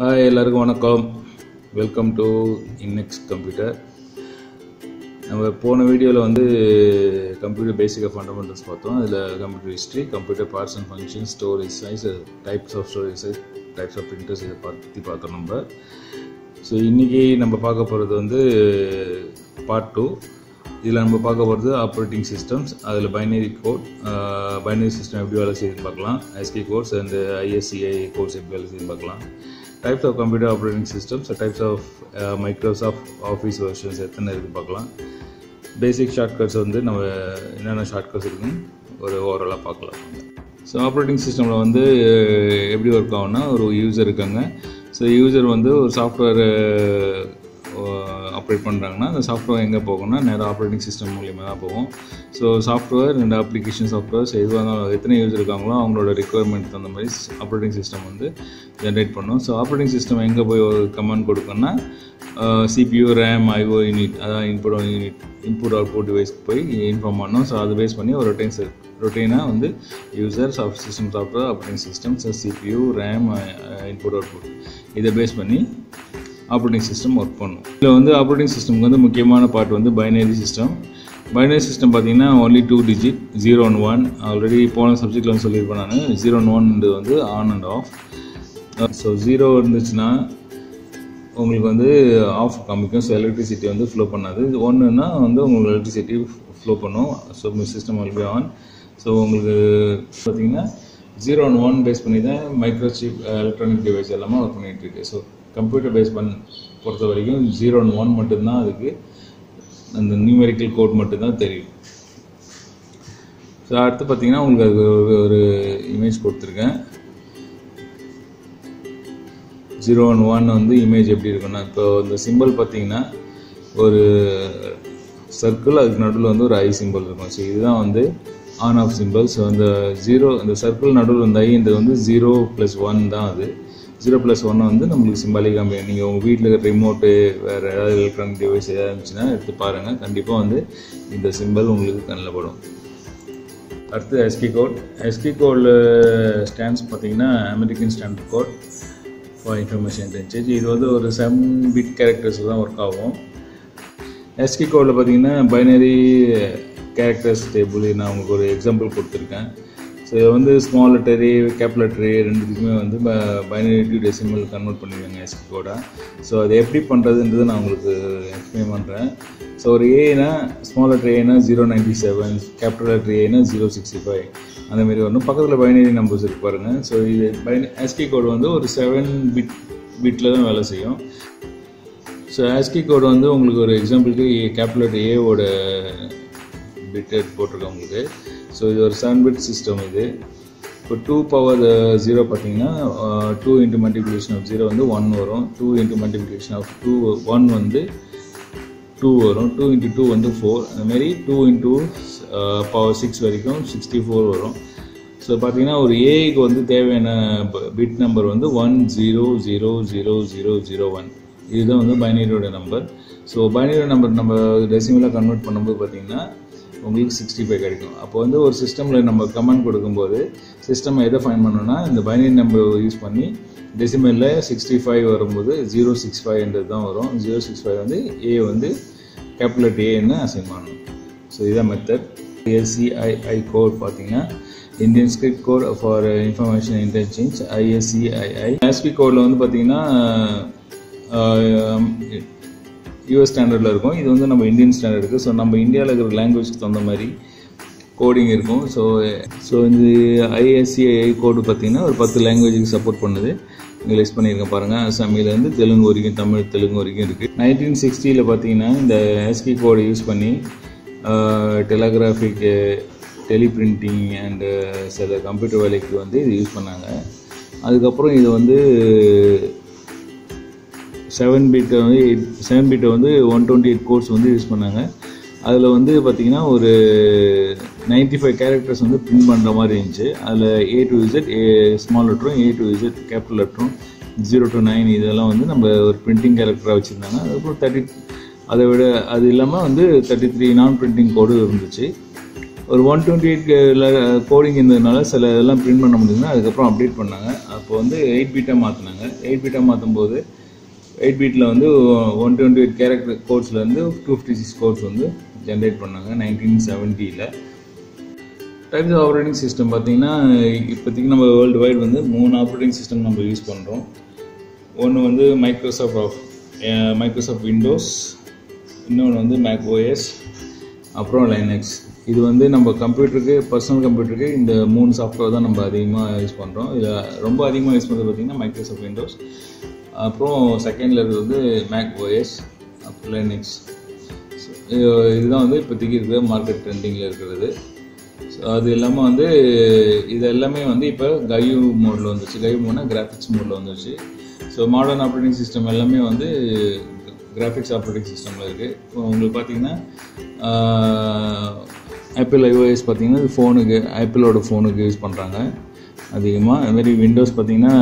Hi எல்லாருக்கும் வணக்கம். Welcome to இன்னெக்ஸ் computer நம்ம போன வீடியோவில் வந்து கம்ப்யூட்டர் பேசிக்காக ஃபண்டமெண்டல்ஸ் பார்த்தோம். அதில் computer history computer parts and function storage size types of storage size types of printers இதை பற்றி பார்த்தோம் நம்ம. ஸோ இன்றைக்கி நம்ம பார்க்க போகிறது வந்து பார்ட் டூ இதில் நம்ம பார்க்க போகிறது ஆப்ரேட்டிங் சிஸ்டம்ஸ் அதில் பைனரி கோட் பைனரி சிஸ்டம் எப்படி வேலை செய்யுதுன்னு பார்க்கலாம். ASCII course and ISCII course எப்படி வேலை செய்யுதுன்னு பார்க்கலாம். Types of computer operating systems types of Microsoft Office versions எத்தனை இருக்குது பார்க்கலாம். பேசிக் ஷார்ட்கட்ஸ் வந்து நம்ம என்னென்ன ஷார்ட்கட்ஸ் இருக்குன்னு ஒரு ஓவராலாக பார்க்கலாம். ஸோ ஆப்ரேட்டிங் சிஸ்டமில் வந்து எப்படி ஒர்க் ஆகும்னா ஒரு யூசர் இருக்காங்க. ஸோ யூசர் வந்து ஒரு சாஃப்ட்வேர் அப்டேட் பண்ணுறாங்கன்னா அந்த சாஃப்ட்வேர் எங்கே போகும்னா நேராக ஆப்ரேட்டிங் சிஸ்டம் மூலியமாக தான் போகும். ஸோ சாஃப்ட்வேர் ரெண்டு அப்ளிகேஷன் சாஃப்ட்வேர்ஸ் எதுவாக இருந்தாலும் எத்தனை யூஸ் இருக்காங்களோ அவங்களோட ரெக்குவயர்மெண்ட் தகுந்த மாதிரி ஆப்ரேட்டிங் சிஸ்டம் வந்து ஜென்ரேட் பண்ணும். ஸோ ஆப்ரேட்டிங் சிஸ்டம் எங்கே போய் ஒரு கமாண்ட் கொடுக்கணும்னா சிபியூ ரேம் ஐஓ யூனிட் அதான் input unit input output device போய் இன்ஃபார்ம் பண்ணோம். ஸோ அதை பேஸ் பண்ணி ஒரு ரொட்டீன் ரொட்டீனாக வந்து user soft system software operating system CPU RAM input output இதை பேஸ் பண்ணி ஆப்ரேட்டிங் சிஸ்டம் ஒர்க் பண்ணும். இதில் வந்து ஆப்ரேட்டிங் சிஸ்டம்க்கு வந்து முக்கியமான பார்ட் வந்து பைனரி சிஸ்டம் பைனரி சிஸ்டம் பார்த்தீங்கன்னா only two digit zero one one already போன சப்ஜெக்டில் வந்து சொல்லியிருப்பேன் நான். ஜீரோ ஒன் ஒன்றது வந்து on and off so zero இருந்துச்சுன்னா உங்களுக்கு வந்து ஆஃப் காமிக்கும். ஸோ எலக்ட்ரிசிட்டி வந்து ஃப்ளோ பண்ணாது. ஒன்றுனா வந்து உங்களுக்கு எலக்ட்ரிசிட்டி ஃப்ளோ பண்ணும். So system will be on so உங்களுக்கு பார்த்தீங்கன்னா ஜீரோ ஒன் ஒன் பேஸ் பண்ணி தான் மைக்ரோசிப் எலக்ட்ரானிக் டிவைஸ் எல்லாமே ஒர்க் பண்ணிகிட்டு இருக்கு. ஸோ கம்ப்யூட்டர் பேஸ் பண்ண பொறுத்த வரைக்கும் ஜீரோ ஒன் ஒன் மட்டும்தான் அதுக்கு அந்த நியூமெரிக்கல் கோட் மட்டும்தான் தெரியும். ஸோ அடுத்து பார்த்தீங்கன்னா உங்களுக்கு அது ஒரு- ஒரு இமேஜ் கொடுத்துருக்கேன். ஜீரோ ஒன் ஒன் வந்து இமேஜ் எப்படி இருக்குன்னா இப்போ இந்த சிம்பிள் பார்த்தீங்கன்னா ஒரு சர்க்கிள் அதுக்கு நடுவில் வந்து ஒரு ஐ சிம்பிள் இருக்கும். ஸோ இதுதான் வந்து ஆன் ஆஃப் சிம்பிள் ஸோ அந்த ஜீரோ அந்த சர்க்கிள் நடுவில் இந்த ஐன்றது வந்து ஜீரோ ப்ளஸ் ஒன் தான் அது. ஜீரோ ப்ளஸ் ஒன் வந்து நம்மளுக்கு சிம்பாலிக்காக அமையும் நீங்கள் உங்கள் வீட்டில் இருக்கிற ரிமோட்டு வேறு ஏதாவது எலக்ட்ரானிக் டிவைஸ் ஏதாவது இருந்துச்சுன்னா எடுத்து பாருங்கள் கண்டிப்பாக வந்து இந்த சிம்பிள் உங்களுக்கு கண்ணில் படும். அடுத்து எஸ்கி கோட் எஸ்கி கோடில் ஸ்டாண்ட்ஸ் பார்த்தீங்கன்னா American standard code for information interchange இது வந்து ஒரு செவன் பிட் கேரக்டர்ஸ் தான் ஒர்க் ஆகும். எஸ்கி கோடில் பார்த்தீங்கன்னா பைனரி கேரக்டர்ஸ் டேபிள் நான் உங்களுக்கு ஒரு எக்ஸாம்பிள் கொடுத்துருக்கேன். ஸோ இது வந்து ஸ்மால் லெட்டரி கேப் லெட்டரி ரெண்டுத்துக்குமே வந்து பைனரி டு டெசிமல் கன்வெர்ட் பண்ணிடுவாங்க எஸ்பி கோடை ஸோ அதை எப்படி பண்ணுறதுன்றது நான் உங்களுக்கு எக்ஸ்பிளைன் பண்ணுறேன் ஸோ ஒரு ஏனா ஸ்மால் லெட்டர் ஏனா zero ninety seven capital letter ஏனா ஜீரோ சிக்ஸ்டி ஃபைவ் அந்தமாரி வரணும். பக்கத்தில் பைனரி நம்பர்ஸ் இருக்கு பாருங்கள் ஸோ இது பைன எஸ்கி கோடு வந்து ஒரு செவன் பிட் பிட்டில் தான் வேலை செய்யும். ஸோ ஆஸ்கி கோடு வந்து உங்களுக்கு ஒரு எக்ஸாம்பிளுக்கு கேபிட்டல் ஏவோட பிட் போட்டிருக்கேன் உங்களுக்கு. ஸோ இது ஒரு செவன் பிட் சிஸ்டம் இது. இப்போ டூ பவர் ஜீரோ பார்த்தீங்கன்னா two into multiplication of zero வந்து ஒன் வரும். Two into multiplication of two one வந்து டூ வரும். டூ இன்ட்டு டூ வந்து ஃபோர் அதுமாரி டூ இன்ட்டு பவர் சிக்ஸ் வரைக்கும் சிக்ஸ்டி ஃபோர் வரும். ஸோ பார்த்தீங்கன்னா ஒரு ஏஐக்கு வந்து தேவையான பிட் நம்பர் வந்து one zero zero zero zero zero one இதுதான் வந்து பைனரியோட நம்பர் ஸோ பைனரி நம்பர் நம்ம டெசிமலாக கன்வெர்ட் பண்ணும்போது பார்த்தீங்கன்னா உங்களுக்கு சிக்ஸ்டி ஃபைவ் கிடைக்கும். அப்போ வந்து ஒரு சிஸ்டமில் நம்ம கமெண்ட் கொடுக்கும்போது சிஸ்டம் எதை ஃபைன் பண்ணணும்னா இந்த பைனரி நம்பர் யூஸ் பண்ணி டெசிமலில் சிக்ஸ்டி ஃபைவ் வரும்போது ஜீரோ சிக்ஸ் ஃபைவ்ன்றது தான் வரும். ஜீரோ சிக்ஸ் ஃபைவ் வந்து ஏ வந்து கேபிட்டல் ஏன்னு அசைன் பண்ணணும். ஸோ இதான் மெத்தட் ஐஎஸ்சிஐஐ கோட் பார்த்தீங்கன்னா Indian script code for information interchange ISCII ஆஸ்பி கோடில் வந்து பார்த்தீங்கன்னா யூஎஸ் ஸ்டாண்டர்டில் இருக்கும். இது வந்து நம்ம இந்தியன் ஸ்டாண்டர்ட் இருக்குது ஸோ நம்ம இந்தியாவில் இருக்கிற லாங்குவேஜ்க்கு தகுந்த மாதிரி கோடிங் இருக்கும். ஸோ ஸோ இந்த ஐஎஸ்சிஐ கோடு பார்த்தீங்கன்னா ஒரு பத்து லாங்குவேஜுக்கு சப்போர்ட் பண்ணுது. நீங்கள் லிஸ்ட் பண்ணியிருக்கேன் பாருங்கள் அசாமிலேருந்து தெலுங்கு வரைக்கும் தமிழ் தெலுங்கு வரைக்கும் இருக்குது நைன்டீன் சிக்ஸ்டியில் பார்த்தீங்கன்னா இந்த எஸ்கி கோடை யூஸ் பண்ணி டெலகிராஃபிக்கு டெலிபிரிண்டிங் அண்டு சில கம்ப்யூட்டர் வேலைக்கு வந்து இது யூஸ் பண்ணாங்க. அதுக்கப்புறம் இது வந்து செவன் பீட்டை வந்து செவன் பீட்டை வந்து ஒன் டுவெண்ட்டி எயிட் கோர்ஸ் வந்து யூஸ் பண்ணாங்க. அதில் வந்து பார்த்திங்கன்னா ஒரு நைன்ட்டி ஃபைவ் கேரக்டர்ஸ் வந்து பிரிண்ட் பண்ணுற மாதிரி இருந்துச்சு. அதில் A to Z A small லெட்டரும் A to Z capital லெட்டரும் ஜீரோ டு நைன் இதெல்லாம் வந்து நம்ம ஒரு பிரிண்டிங் கேரக்டராக வச்சுருந்தாங்க. அதுக்கப்புறம் தேர்ட்டி அதை விட அது இல்லாமல் வந்து thirty three non printing code இருந்துச்சு. ஒரு ஒன் டுவெண்ட்டி எயிட் கோடிங் இருந்ததுனால சில இதெல்லாம் பிரிண்ட் பண்ண முடியுதுன்னா அதுக்கப்புறம் அப்டேட் பண்ணாங்க. அப்போ வந்து எயிட் பீட்டாக மாற்றினாங்க எயிட் பீட்டாக மாற்றும் போது எயிட் பீட்டில் வந்து ஒன் டுவெண்ட்டி எயிட் கேரக்டர் கோட்ஸ்லேருந்து டூ ஃபிஃப்டி சிக்ஸ் கோட்ஸ் வந்து ஜென்ரேட் பண்ணாங்க நைன்டீன் செவன்ட்டியில் டைப்ஸ் ஆஃப் ஆப்ரேட்டிங் சிஸ்டம் பார்த்தீங்கன்னா இப்போதைக்கு நம்ம வேர்ல்டு வைட் வந்து மூணு ஆப்ரேட்டிங் சிஸ்டம் நம்ம யூஸ் பண்ணுறோம் ஒன்று வந்து மைக்ரோசாஃப்ட் ஆஃப் மைக்ரோசாஃப்ட் விண்டோஸ் இன்னொன்று வந்து மேக் ஓஎஸ் அப்புறம் லைனக்ஸ் இது வந்து நம்ம கம்ப்யூட்டருக்கு பர்சனல் கம்ப்யூட்டருக்கு இந்த மூணு சாஃப்ட்வேர் தான் நம்ம அதிகமாக யூஸ் பண்ணுறோம் இதில் ரொம்ப அதிகமாக யூஸ் பண்ணுறது பார்த்திங்கன்னா மைக்ரோசாஃப்ட் விண்டோஸ் அப்புறம் செகண்டில் இருக்கிறது வந்து மேக் ஓஎஸ் அப்புறம் லைனக்ஸ் இதுதான் வந்து இப்போதைக்கு இருக்கிற மார்க்கெட் ட்ரெண்டிங்கில் இருக்கிறது. ஸோ அது இல்லாமல் வந்து இது எல்லாமே வந்து இப்போ கையூ மோடில் வந்துச்சு. கையூ மோட்னா கிராஃபிக்ஸ் மோடில் வந்துச்சு. ஸோ மாடர்ன் ஆப்ரேட்டிங் சிஸ்டம் எல்லாமே வந்து கிராஃபிக்ஸ் ஆப்ரேட்டிங் சிஸ்டமில் இருக்குது இப்போ உங்களுக்கு பார்த்தீங்கன்னா ஆப்பிள் ஐஓஎஸ் பார்த்தீங்கன்னா இது ஃபோனுக்கு ஆப்பிளோட ஃபோனுக்கு யூஸ் பண்ணுறாங்க அதிகமாக அதுமாரி விண்டோஸ் பார்த்தீங்கன்னா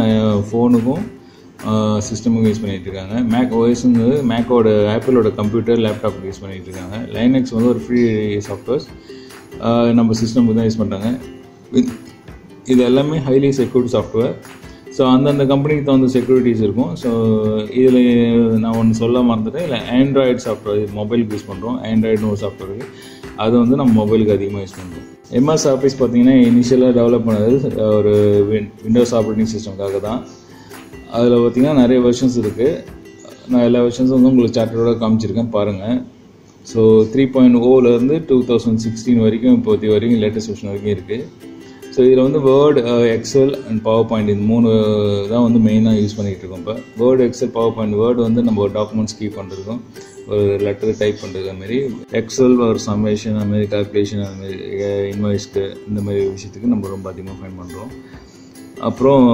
ஃபோனுக்கும் சிஸ்டமுக்கு யூஸ் பண்ணிகிட்டு இருக்காங்க. மேக் ஓஎஸ்ங்கிறது மேக்கோட ஆப்பிளோட கம்ப்யூட்டர் லேப்டாப்புக்கு யூஸ் பண்ணிகிட்டு இருக்காங்க. லைனக்ஸ் வந்து ஒரு ஃப்ரீ சாஃப்ட்வேர்ஸ் நம்ம சிஸ்டமுக்கு தான் யூஸ் பண்ணுறாங்க இது எல்லாமே ஹைலி செக்யூர்ட் சாஃப்ட்வேர் ஸோ அந்தந்த கம்பெனிக்கு தகுந்த செக்யூரிட்டிஸ் இருக்கும். ஸோ இதில் நான் ஒன்று சொல்ல மறந்துட்டேன். இல்லை ஆண்ட்ராய்டு சாஃப்ட்வேர் மொபைலுக்கு யூஸ் பண்ணுறோம் ஆண்ட்ராய்டுன்னு ஒரு சாஃப்ட்வேர் இருக்குது அது வந்து நம்ம மொபைலுக்கு அதிகமாக யூஸ் பண்ணுறோம் எம்எஸ் ஆஃபீஸ் பார்த்தீங்கன்னா இனிஷியலாக டெவலப் பண்ணது ஒரு வின் விண்டோஸ் ஆப்ரேட்டிங் சிஸ்டம்காக தான். அதில் பார்த்தீங்கன்னா நிறைய வெர்ஷன்ஸ் இருக்குது நான் எல்லா வெர்ஷன்ஸும் வந்து உங்களுக்கு சார்ட்டரோட காமிச்சிருக்கேன் பாருங்கள் ஸோ த்ரீ பாயிண்ட் ஓவிலேருந்து டூ தௌசண்ட் சிக்ஸ்டீன் வரைக்கும் இப்போத்தி வரைக்கும் லேட்டஸ்ட் வெர்ஷன் வரைக்கும் இருக்குது ஸோ இதில் வந்து Word Excel and PowerPoint இந்த மூணு uh, தான் வந்து மெயினாக யூஸ் பண்ணிகிட்டு இருக்கோம் இப்போ. Word Excel PowerPoint Word வந்து நம்ம டாக்குமெண்ட்ஸ் கீப் பண்ணுறதுக்கும் ஒரு லெட்டர் டைப் பண்ணுறது அதுமாரி எக்ஸல் ஒரு சம்மேஷன் அதுமாரி கால்குலேஷன் அதுமாரி இன்வாய்ஸ்க்கு இந்த மாதிரி விஷயத்துக்கு நம்ம ரொம்ப அதிகமாக ஃபைன் பண்ணுறோம் அப்புறம்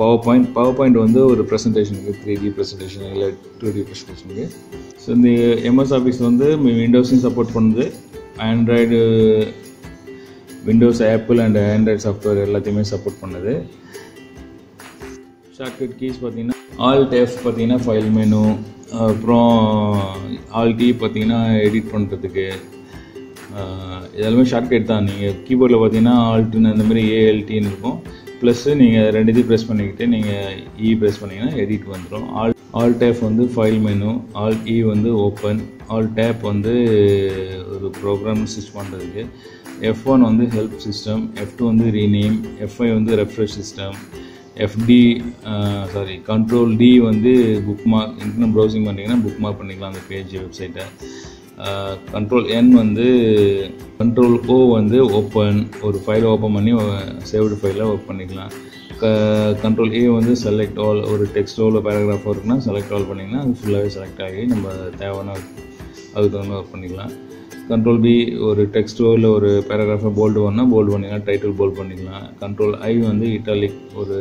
பவர் பாயிண்ட் பவர் பாயிண்ட் வந்து ஒரு ப்ரெசன்டேஷனுக்கு த்ரீ டி ப்ரெசன்டேஷன் இல்லை டூ டி ப்ரெசன்டேஷனுக்கு ஸோ இந்த எம்எஸ் ஆஃபீஸ் வந்து விண்டோஸையும் சப்போர்ட் பண்ணுது. Android Windows Apple and Android software எல்லாத்தையுமே சப்போர்ட் பண்ணுது. ஷார்ட்கட் கீஸ் பார்த்தீங்கன்னா ஆல் டேஃப் பார்த்தீங்கன்னா ஃபைல் மெனு அப்புறம் ஆல் டி e பார்த்தீங்கன்னா எடிட் பண்ணுறதுக்கு இதெல்லாமே ஷார்ட்கட் தான். நீங்கள் கீபோர்டில் பார்த்தீங்கன்னா ஆல்ட்டுன்னு அந்த மாதிரி ஏஎல்டின்னு இருக்கும். ப்ளஸ்ஸு நீங்கள் ரெண்டுத்தையும் ப்ரெஸ் பண்ணிக்கிட்டு நீங்கள் இ e ப்ரெஸ் பண்ணிங்கன்னா எடிட் வந்துடும் ஆல் ஆல் டேப் வந்து ஃபைல் மெனு ஆல் இ வந்து ஓப்பன் ஆல் டேப் வந்து ஒரு ப்ரோக்ராம் ஸ்விட்ச் பண்ணுறதுக்கு எஃப் ஒன் வந்து ஹெல்ப் சிஸ்டம் எஃப் டூ வந்து ரீநேம் எஃப்ஐ வந்து ரெஃப்ரெஷ் சிஸ்டம் எஃப்டி சாரி கண்ட்ரோல் டி வந்து புக் மார்க் இன்டர்நெட் ப்ரௌசிங் பண்ணிங்கன்னா புக் மார்க் பண்ணிக்கலாம் அந்த பேஜ் வெப்சைட்டை கண்ட்ரோல் என் வந்து கண்ட்ரோல் ஓ வந்து ஓப்பன் ஒரு ஃபைலை ஓப்பன் பண்ணி சேவ்டு ஃபைலை ஒர்க் பண்ணிக்கலாம். க கண்ட்ரோல் ஏ வந்து செலக்ட் ஆல் ஒரு டெக்ஸ்டோ இல்லை பேராகிராஃபோ இருக்குன்னா செலக்ட் ஆல் பண்ணிங்கன்னா அது ஃபுல்லாகவே செலக்ட் ஆகி நம்ம தேவையான அதுக்கு தகுந்த ஒர்க் பண்ணிக்கலாம். கண்ட்ரோல் பி ஒரு டெக்ஸ்ட்டோ இல்லை ஒரு பேராகிராஃபை போல்டு பண்ணால் போல்டு பண்ணிக்கலாம் டைட்டில் போல்டு பண்ணிக்கலாம். கண்ட்ரோல் ஐ வந்து இட்டாலிக் ஒரு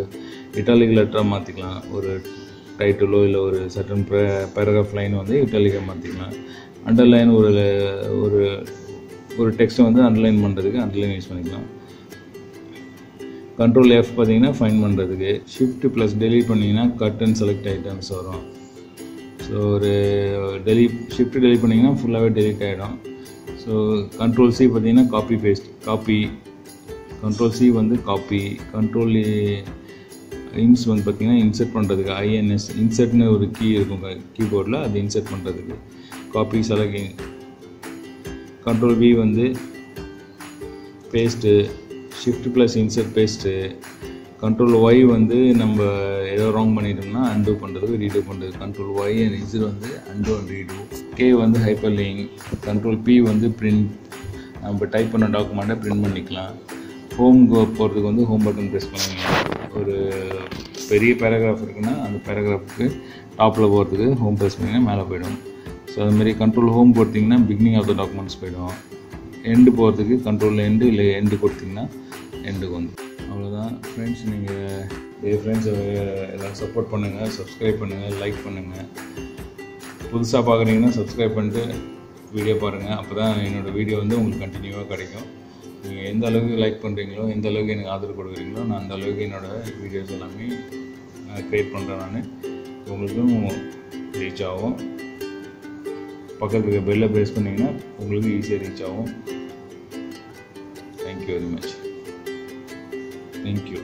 இட்டாலிக் லெட்டராக மாற்றிக்கலாம் ஒரு டைட்டிலோ இல்லை ஒரு சட்டன் பேராகிராஃப் லைன் வந்து இட்டாலிக்காக மாற்றிக்கலாம் அண்டர்லைன் ஒரு ஒரு ஒரு டெக்ஸ்ட்டை வந்து அண்டர்லைன் பண்ணுறதுக்கு அண்டர்லைன் யூஸ் பண்ணிக்கலாம். கண்ட்ரோல் எஃப் பார்த்தீங்கன்னா ஃபைன் பண்ணுறதுக்கு ஷிஃப்ட் ப்ளஸ் டெலிட் பண்ணிங்கன்னா கட் அண்ட் செலக்ட் ஐட்டம்ஸ் வரும். ஸோ ஒரு டெலிட் ஷிஃப்ட் டெலிட் பண்ணிங்கன்னா ஃபுல்லாகவே டெலிட் ஆகிடும் ஸோ கண்ட்ரோல் சி பார்த்தீங்கன்னா copy paste copy control C வந்து காப்பி கண்ட்ரோல் இன்ஸ் வந்து பார்த்தீங்கன்னா இன்சர்ட் பண்ணுறதுக்கு ஐஎன்எஸ் இன்சர்ட்னு ஒரு கீ இருக்கும். கீபோர்டில் அது இன்சர்ட் பண்ணுறதுக்கு காப்பி செலக்டிங் கண்ட்ரோல் வி வந்து paste shift plus insert paste control Y வந்து நம்ம ஏதோ ராங் பண்ணிட்டோம்னா அன்டூ பண்ணுறதுக்கு ரீடூ பண்ணுறது கண்ட்ரோல் ஒய் அண்ட் இசட் வந்து அன்டூ அண்ட் ரீடூ கே வந்து ஹைப்பர் லிங்க் கண்ட்ரோல் பி வந்து பிரிண்ட் நம்ம டைப் பண்ண டாக்குமெண்ட்டை பிரிண்ட் பண்ணிக்கலாம். ஹோம் போகிறதுக்கு வந்து ஹோம் பட்டன் ப்ரெஸ் பண்ணிக்கலாம் ஒரு பெரிய பேராகிராஃப் இருக்குன்னா அந்த பேராகிராஃபுக்கு டாப்பில் போகிறதுக்கு ஹோம் ப்ரெஸ் பண்ணிங்கன்னா மேலே போயிடும். ஸோ அதுமாரி கண்ட்ரோல் ஹோம் கொடுத்திங்கன்னா பிகினிங் ஆஃப் த டாக்குமெண்ட்ஸ் போயிடும். எண்டு போகிறதுக்கு கண்ட்ரோலில் எண்டு இல்லை எண்டு கொடுத்திங்கன்னா எண்டுக்கு வந்து அவ்வளோதான் ஃப்ரெண்ட்ஸ் நீங்கள் இதே ஃப்ரெண்ட்ஸ் எல்லாம் சப்போர்ட் பண்ணுங்கள் சப்ஸ்கிரைப் பண்ணுங்கள் லைக் பண்ணுங்கள் புதுசாக பார்க்குறீங்கன்னா சப்ஸ்கிரைப் பண்ணிட்டு வீடியோ பாருங்கள் அப்போ தான் என்னோடய வீடியோ வந்து உங்களுக்கு கண்டினியூவாக கிடைக்கும். நீங்கள் எந்த அளவுக்கு லைக் பண்ணுறீங்களோ எந்த அளவுக்கு எனக்கு ஆதரவு கொடுக்குறீங்களோ நான் அந்த அளவுக்கு என்னோடய வீடியோஸ் எல்லாமே க்ரியேட் பண்ணுறேன் நான். உங்களுக்கும் ரீச் ஆகும். பக்கத்துக்கு பெல்லை ப்ரெஸ் பண்ணிங்கன்னா உங்களுக்கு ஈஸியாக ரீச் ஆகும். Thank you very much thank you